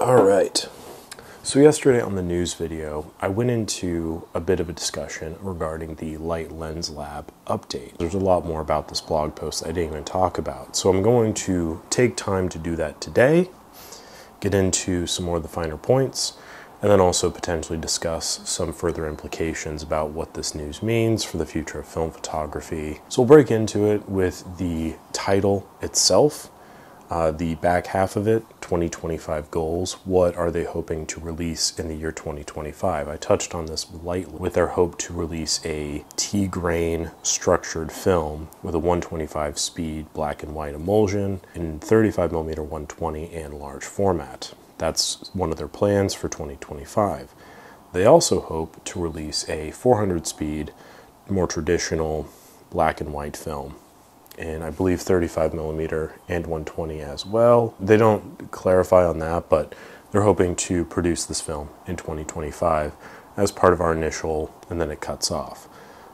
All right. So, yesterday on the news video, I went into a bit of a discussion regarding the Light Lens Lab update. There's a lot more about this blog post I didn't even talk about. So, I'm going to take time to do that today, get into some more of the finer points, and then also potentially discuss some further implications about what this news means for the future of film photography. So, we'll break into it with the title itself uh, the back half of it 2025 goals what are they hoping to release in the year 2025 i touched on this lightly with their hope to release a t-grain structured film with a 125 speed black and white emulsion in 35mm 120 and large format. That's one of their plans for 2025 they also hope to release a 400 speed more traditional black and white film and I believe 35 millimeter and 120 as well. They don't clarify on that, but they're hoping to produce this film in 2025 as part of our initial, and then it cuts off.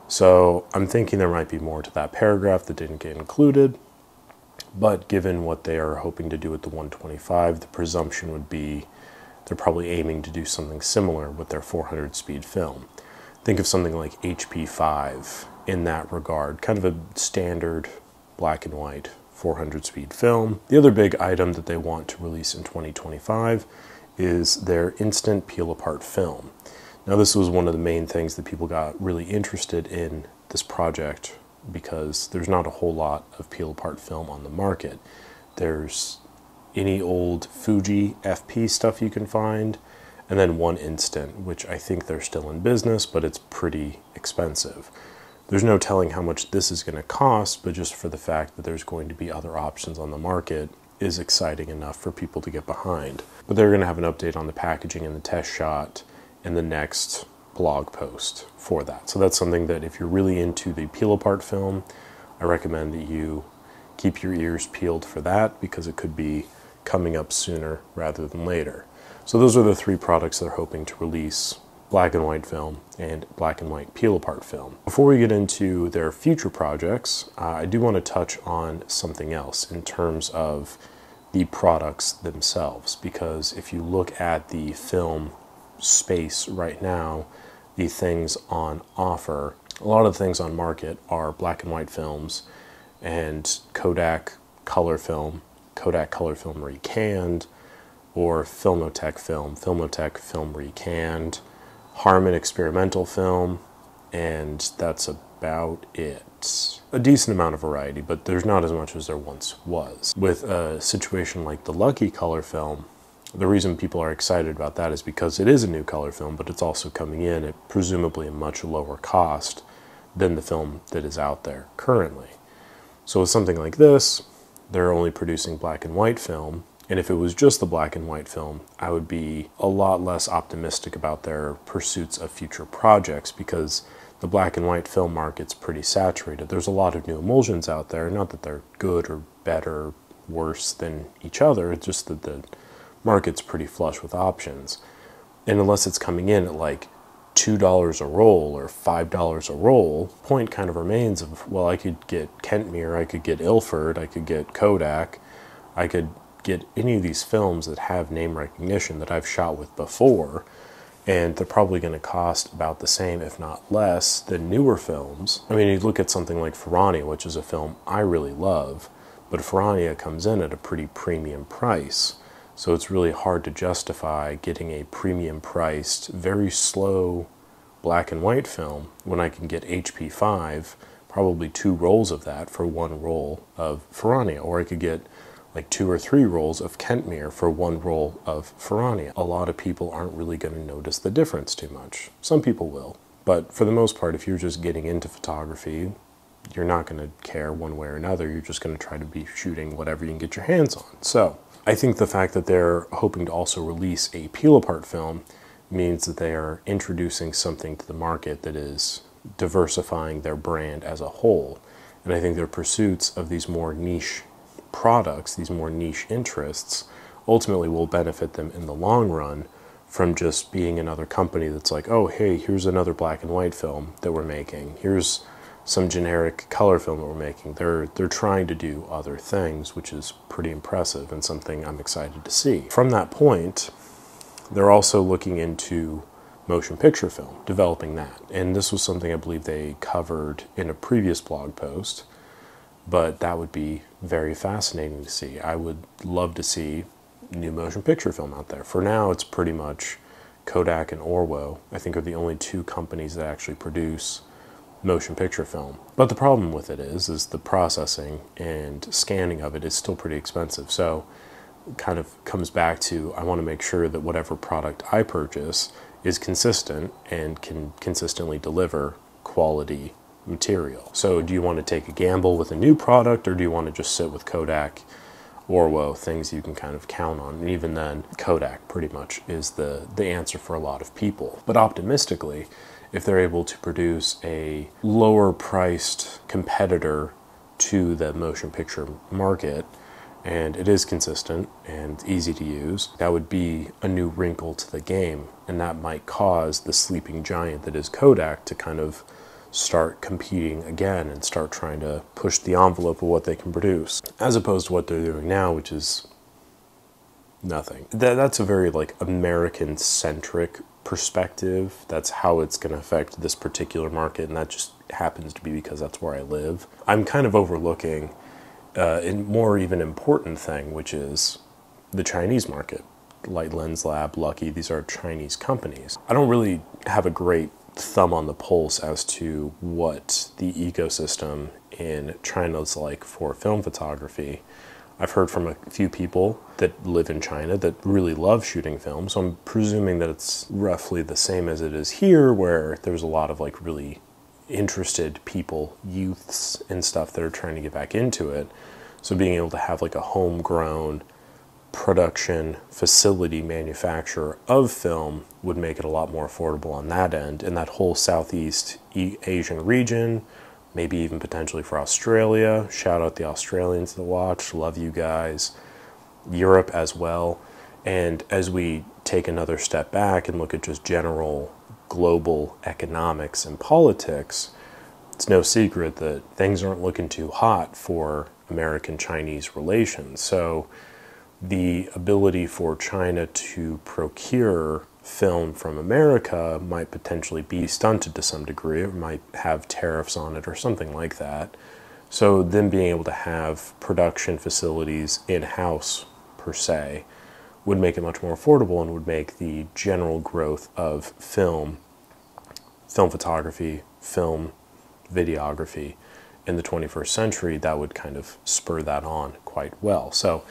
So I'm thinking there might be more to that paragraph that didn't get included, but given what they are hoping to do with the 125, the presumption would be they're probably aiming to do something similar with their 400 speed film. Think of something like HP5 in that regard, kind of a standard black and white 400 speed film. The other big item that they want to release in 2025 is their instant peel apart film. Now, this was one of the main things that people got really interested in this project because there's not a whole lot of peel apart film on the market. There's any old Fuji FP stuff you can find, and then one instant, which I think they're still in business, but it's pretty expensive. There's no telling how much this is going to cost, but just for the fact that there's going to be other options on the market is exciting enough for people to get behind. But they're going to have an update on the packaging and the test shot in the next blog post for that. So that's something that if you're really into the peel apart film, I recommend that you keep your ears peeled for that because it could be coming up sooner rather than later. So those are the three products they're hoping to release black and white film and black and white peel apart film. Before we get into their future projects, uh, I do want to touch on something else in terms of the products themselves because if you look at the film space right now, the things on offer, a lot of the things on market are black and white films and Kodak color film, Kodak color film recanned, or Filmotec film, Filmotec film recanned, Harman experimental film, and that's about it. A decent amount of variety, but there's not as much as there once was. With a situation like the Lucky color film, the reason people are excited about that is because it is a new color film, but it's also coming in at presumably a much lower cost than the film that is out there currently. So with something like this, they're only producing black and white film, and if it was just the black and white film, I would be a lot less optimistic about their pursuits of future projects because the black and white film market's pretty saturated. There's a lot of new emulsions out there, not that they're good or better, worse than each other, it's just that the market's pretty flush with options. And unless it's coming in at like $2 a roll or $5 a roll, point kind of remains of, well, I could get Kentmere, I could get Ilford, I could get Kodak, I could get any of these films that have name recognition that I've shot with before, and they're probably going to cost about the same, if not less, than newer films. I mean, you look at something like Ferrania, which is a film I really love, but Ferrania comes in at a pretty premium price. So it's really hard to justify getting a premium priced, very slow black and white film when I can get HP5, probably two rolls of that for one roll of Ferrania, or I could get like two or three rolls of Kentmere for one roll of Ferrania. A lot of people aren't really going to notice the difference too much. Some people will, but for the most part, if you're just getting into photography, you're not going to care one way or another. You're just going to try to be shooting whatever you can get your hands on. So I think the fact that they're hoping to also release a peel apart film means that they are introducing something to the market that is diversifying their brand as a whole. And I think their pursuits of these more niche products, these more niche interests, ultimately will benefit them in the long run from just being another company that's like, oh, hey, here's another black and white film that we're making. Here's some generic color film that we're making. They're they're trying to do other things, which is pretty impressive and something I'm excited to see. From that point, they're also looking into motion picture film, developing that. And this was something I believe they covered in a previous blog post, but that would be very fascinating to see. I would love to see new motion picture film out there. For now, it's pretty much Kodak and Orwo, I think, are the only two companies that actually produce motion picture film. But the problem with it is, is the processing and scanning of it is still pretty expensive. So kind of comes back to I want to make sure that whatever product I purchase is consistent and can consistently deliver quality material. So do you want to take a gamble with a new product or do you want to just sit with Kodak Orwo, things you can kind of count on. And even then, Kodak pretty much is the, the answer for a lot of people. But optimistically, if they're able to produce a lower priced competitor to the motion picture market, and it is consistent and easy to use, that would be a new wrinkle to the game. And that might cause the sleeping giant that is Kodak to kind of start competing again and start trying to push the envelope of what they can produce, as opposed to what they're doing now, which is nothing. That, that's a very like American centric perspective. That's how it's going to affect this particular market, and that just happens to be because that's where I live. I'm kind of overlooking uh, a more even important thing, which is the Chinese market. Light Lens Lab, Lucky, these are Chinese companies. I don't really have a great thumb on the pulse as to what the ecosystem in China is like for film photography. I've heard from a few people that live in China that really love shooting film, so I'm presuming that it's roughly the same as it is here, where there's a lot of like really interested people, youths, and stuff that are trying to get back into it. So being able to have like a homegrown production facility manufacturer of film would make it a lot more affordable on that end. And that whole Southeast Asian region, maybe even potentially for Australia. Shout out the Australians that watch, love you guys. Europe as well. And as we take another step back and look at just general global economics and politics, it's no secret that things aren't looking too hot for American Chinese relations. So the ability for China to procure film from America might potentially be stunted to some degree. It might have tariffs on it or something like that. So, then being able to have production facilities in house per se would make it much more affordable and would make the general growth of film, film photography, film videography in the 21st century, that would kind of spur that on quite well. So,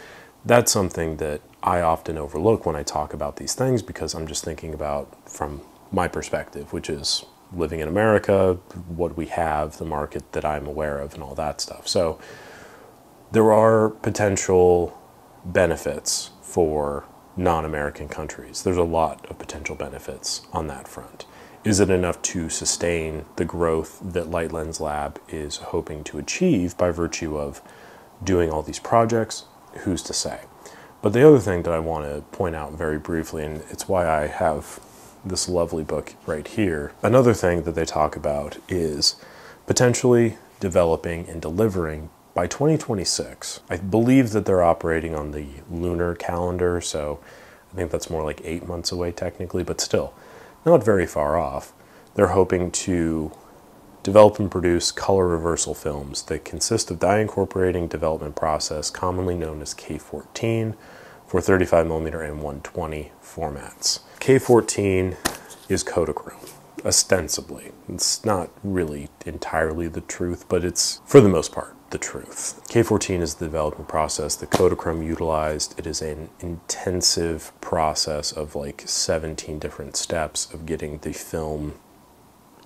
that's something that I often overlook when I talk about these things because I'm just thinking about from my perspective, which is living in America, what we have, the market that I'm aware of, and all that stuff. So there are potential benefits for non American countries. There's a lot of potential benefits on that front. Is it enough to sustain the growth that Light Lens Lab is hoping to achieve by virtue of doing all these projects? Who's to say? But the other thing that I want to point out very briefly, and it's why I have this lovely book right here, another thing that they talk about is potentially developing and delivering by 2026. I believe that they're operating on the lunar calendar, so I think that's more like eight months away technically, but still not very far off. They're hoping to develop and produce color reversal films that consist of dye incorporating development process commonly known as K14 for 35mm and 120 formats. K14 is Kodachrome, ostensibly. It's not really entirely the truth, but it's, for the most part, the truth. K14 is the development process that Kodachrome utilized. It is an intensive process of like 17 different steps of getting the film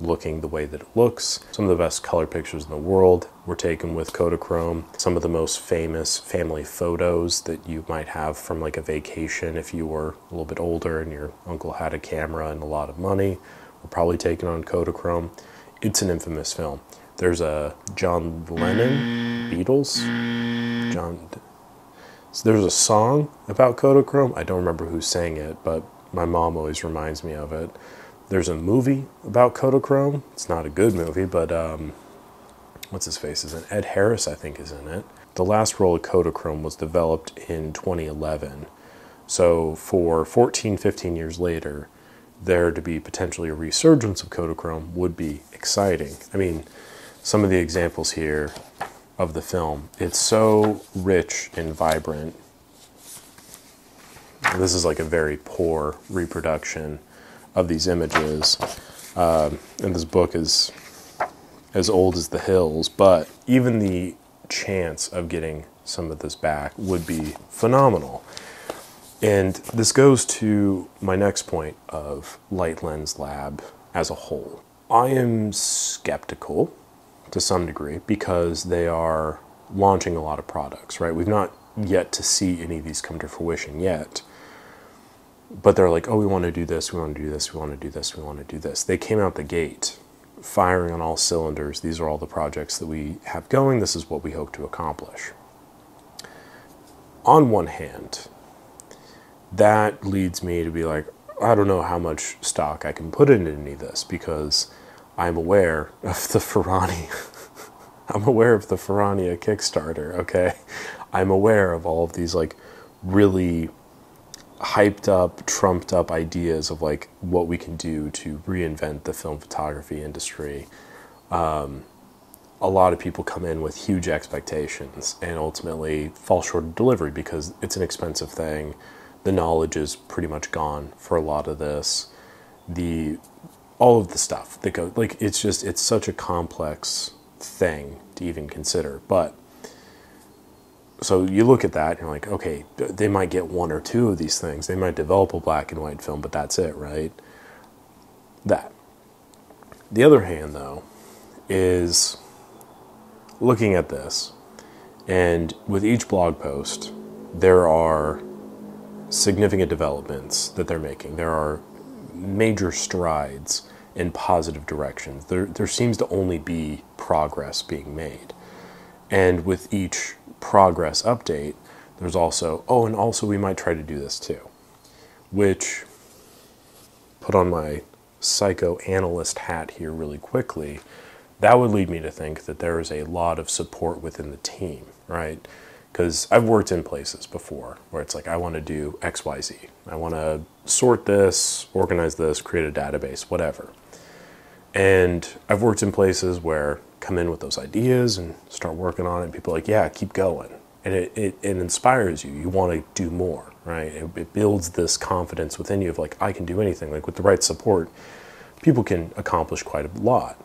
looking the way that it looks. Some of the best color pictures in the world were taken with Kodachrome. Some of the most famous family photos that you might have from like a vacation if you were a little bit older and your uncle had a camera and a lot of money were probably taken on Kodachrome. It's an infamous film. There's a John Lennon, Beatles, John. So there's a song about Kodachrome. I don't remember who sang it, but my mom always reminds me of it. There's a movie about Kodachrome. It's not a good movie, but um, what's his face is in Ed Harris, I think, is in it. The last roll of Kodachrome was developed in 2011. So for 14, 15 years later, there to be potentially a resurgence of Kodachrome would be exciting. I mean, some of the examples here of the film, it's so rich and vibrant. This is like a very poor reproduction of these images. Um, and this book is as old as the hills, but even the chance of getting some of this back would be phenomenal. And this goes to my next point of Light Lens Lab as a whole. I am skeptical to some degree because they are launching a lot of products, right? We've not yet to see any of these come to fruition yet. But they're like, oh, we want to do this, we want to do this, we want to do this, we want to do this. They came out the gate firing on all cylinders. These are all the projects that we have going. This is what we hope to accomplish. On one hand, that leads me to be like, I don't know how much stock I can put into any of this because I'm aware of the Ferrani. I'm aware of the Ferrania Kickstarter, okay? I'm aware of all of these like really hyped up, trumped up ideas of like what we can do to reinvent the film photography industry. Um, a lot of people come in with huge expectations and ultimately fall short of delivery because it's an expensive thing the knowledge is pretty much gone for a lot of this. The all of the stuff that go like it's just it's such a complex thing to even consider. But so you look at that and you're like, okay, they might get one or two of these things. They might develop a black and white film, but that's it, right? That. The other hand, though, is looking at this, and with each blog post, there are significant developments that they're making. There are major strides in positive directions. There, there seems to only be progress being made. And with each progress update, there's also, oh, and also we might try to do this too, which put on my psychoanalyst hat here really quickly, that would lead me to think that there is a lot of support within the team, right? because I've worked in places before where it's like I want to do X, Y, Z. I want to sort this, organize this, create a database, whatever. And I've worked in places where come in with those ideas and start working on it. And people are like, yeah, keep going. And it, it, it inspires you. You want to do more, right? It, it builds this confidence within you of like, I can do anything. Like with the right support, people can accomplish quite a lot.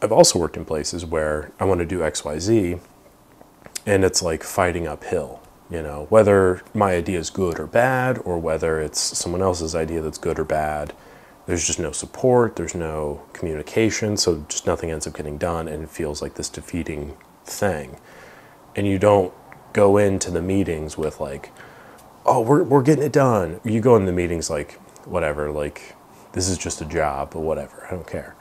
I've also worked in places where I want to do X, Y, Z, and it's like fighting uphill you know whether my idea is good or bad or whether it's someone else's idea that's good or bad there's just no support there's no communication so just nothing ends up getting done and it feels like this defeating thing. And you don't go into the meetings with like oh we're, we're getting it done. You go in the meetings like whatever like this is just a job or whatever i don't care.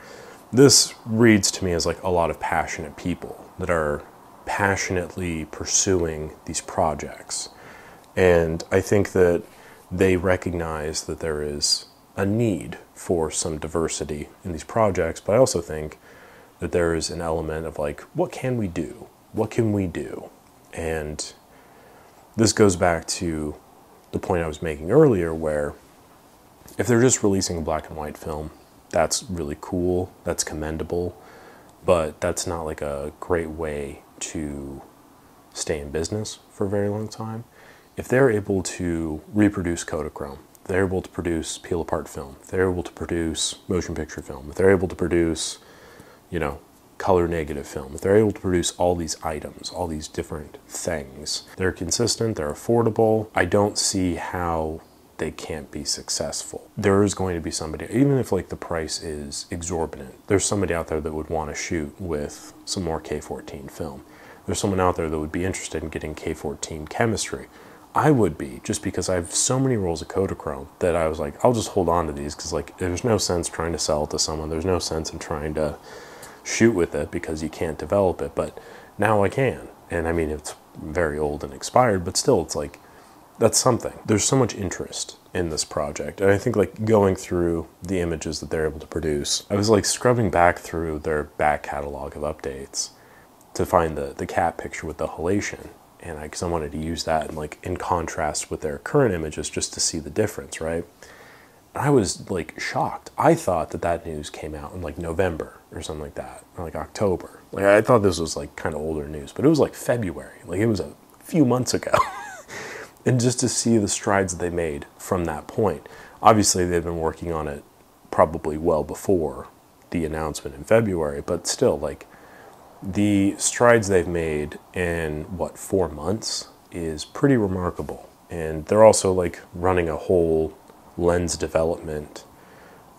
This reads to me as like a lot of passionate people that are passionately pursuing these projects. And I think that they recognize that there is a need for some diversity in these projects, but I also think that there is an element of like, what can we do? What can we do? And this goes back to the point I was making earlier, where if they're just releasing a black and white film, that's really cool, that's commendable, but that's not like a great way to stay in business for a very long time, if they're able to reproduce Kodachrome, they're able to produce peel apart film, they're able to produce motion picture film, they're able to produce, you know, color negative film, they're able to produce all these items, all these different things, they're consistent, they're affordable. I don't see how they can't be successful. There is going to be somebody, even if like the price is exorbitant, there's somebody out there that would want to shoot with some more K14 film there's someone out there that would be interested in getting K14 chemistry. I would be, just because I have so many rolls of Kodachrome that I was like, I'll just hold on to these because like there's no sense trying to sell it to someone. There's no sense in trying to shoot with it because you can't develop it. But now I can. And I mean, it's very old and expired, but still, it's like that's something. There's so much interest in this project. And I think like going through the images that they're able to produce, I was like scrubbing back through their back catalog of updates to find the, the cat picture with the halation. And I, cause I wanted to use that and like in contrast with their current images just to see the difference, right? And I was like shocked. I thought that that news came out in like November or something like that, or like October. Like I thought this was like kind of older news, but it was like February. Like it was a few months ago. and just to see the strides they made from that point. Obviously, they've been working on it probably well before the announcement in February, but still, like the strides they've made in what four months is pretty remarkable. And they're also like running a whole lens development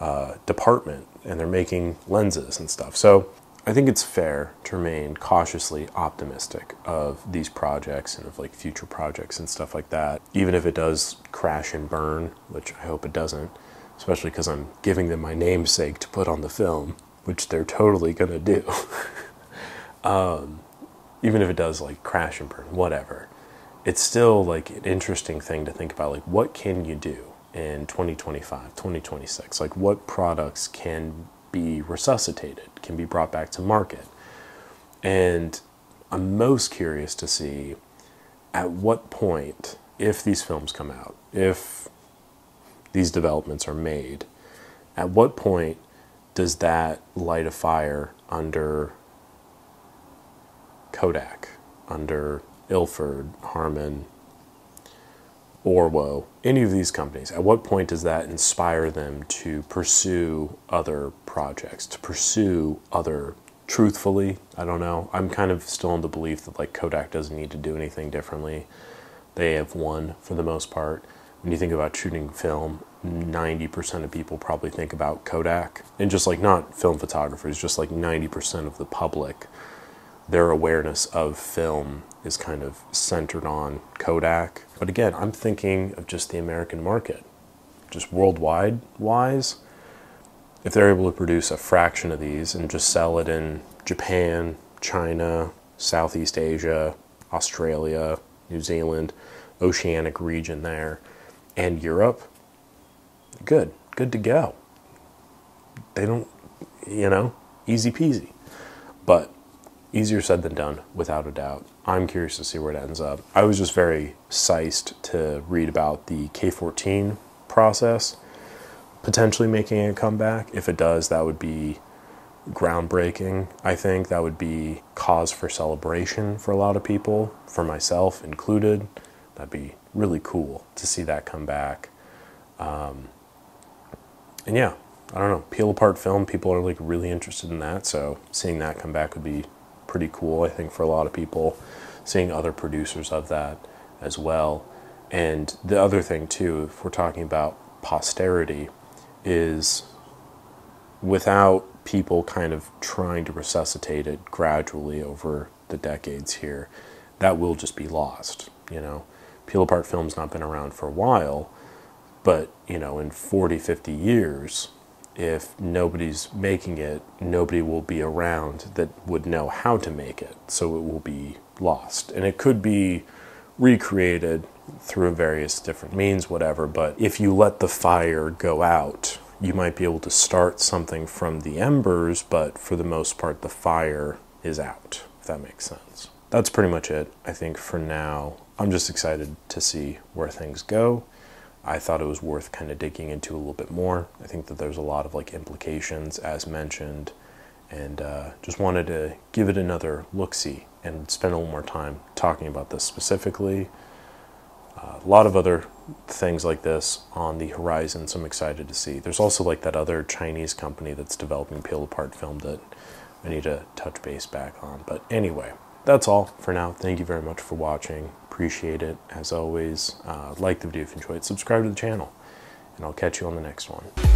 uh, department, and they're making lenses and stuff. So I think it's fair to remain cautiously optimistic of these projects and of like future projects and stuff like that, even if it does crash and burn, which I hope it doesn't, especially because I'm giving them my namesake to put on the film, which they're totally gonna do. um, even if it does like crash and burn, whatever, it's still like an interesting thing to think about. Like, what can you do in 2025, 2026? Like, what products can be resuscitated, can be brought back to market. And I'm most curious to see at what point, if these films come out, if these developments are made, at what point does that light a fire under Kodak, under Ilford, Harman, Orwo, any of these companies, at what point does that inspire them to pursue other projects, to pursue other truthfully, I don't know. I'm kind of still in the belief that like Kodak doesn't need to do anything differently. They have won for the most part. When you think about shooting film, 90% of people probably think about Kodak. And just like not film photographers, just like 90% of the public, their awareness of film is kind of centered on Kodak. But again, I'm thinking of just the American market, just worldwide wise. If they're able to produce a fraction of these and just sell it in Japan, China, Southeast Asia, Australia, New Zealand, oceanic region there, and Europe, good, good to go. They don't, you know, easy peasy. But easier said than done, without a doubt. I'm curious to see where it ends up. I was just very psyched to read about the K14 process potentially making a comeback. If it does, that would be groundbreaking. I think that would be cause for celebration for a lot of people, for myself included. That'd be really cool to see that come back. Um, and yeah, I don't know, peel apart film, people are like really interested in that, so seeing that come back would be pretty cool, I think, for a lot of people, seeing other producers of that as well. And the other thing, too, if we're talking about posterity, is without people kind of trying to resuscitate it gradually over the decades here, that will just be lost. You know, Peel Apart Film's not been around for a while, but, you know, in 40, 50 years, if nobody's making it, nobody will be around that would know how to make it. So it will be lost. And it could be recreated through various different means, whatever. But if you let the fire go out, you might be able to start something from the embers, but for the most part, the fire is out, if that makes sense. That's pretty much it, I think, for now. I'm just excited to see where things go. I thought it was worth kind of digging into a little bit more. I think that there's a lot of like implications as mentioned, and uh, just wanted to give it another look see and spend a little more time talking about this specifically. Uh, a lot of other things like this on the horizon, so I'm excited to see. There's also like that other Chinese company that's developing peel apart film that I need to touch base back on. But anyway, that's all for now. Thank you very much for watching. Appreciate it as always. Uh, like the video if you enjoyed. It subscribe to the channel, and I'll catch you on the next one.